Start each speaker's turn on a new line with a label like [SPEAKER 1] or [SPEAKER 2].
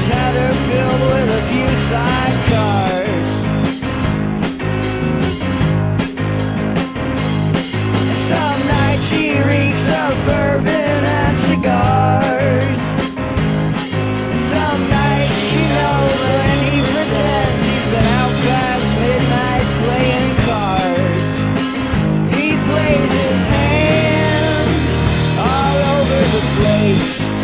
[SPEAKER 1] his header filled with a few sidecars. Some night she reeks of bourbon and cigars. Some night she knows when he pretends he's been out past midnight playing cards. He plays his hand all over the place.